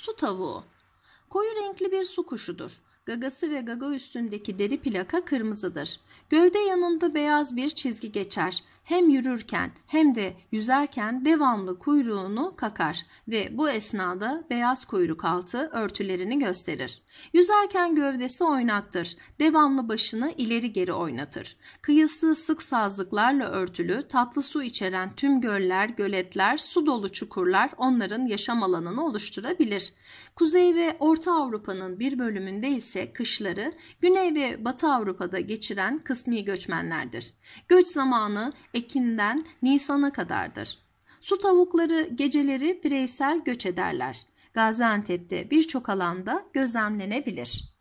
Su tavuğu. Koyu renkli bir su kuşudur. Gagası ve gaga üstündeki deri plaka kırmızıdır. Gövde yanında beyaz bir çizgi geçer. Hem yürürken hem de yüzerken devamlı kuyruğunu kakar ve bu esnada beyaz kuyruk altı örtülerini gösterir. Yüzerken gövdesi oynaktır. Devamlı başını ileri geri oynatır. Kıyısı sık sazlıklarla örtülü, tatlı su içeren tüm göller, göletler, su dolu çukurlar onların yaşam alanını oluşturabilir. Kuzey ve Orta Avrupa'nın bir bölümünde ise kışları Güney ve Batı Avrupa'da geçiren kısmi göçmenlerdir. Göç zamanı Ekin'den Nisan'a kadardır. Su tavukları geceleri bireysel göç ederler. Gaziantep'te birçok alanda gözlemlenebilir.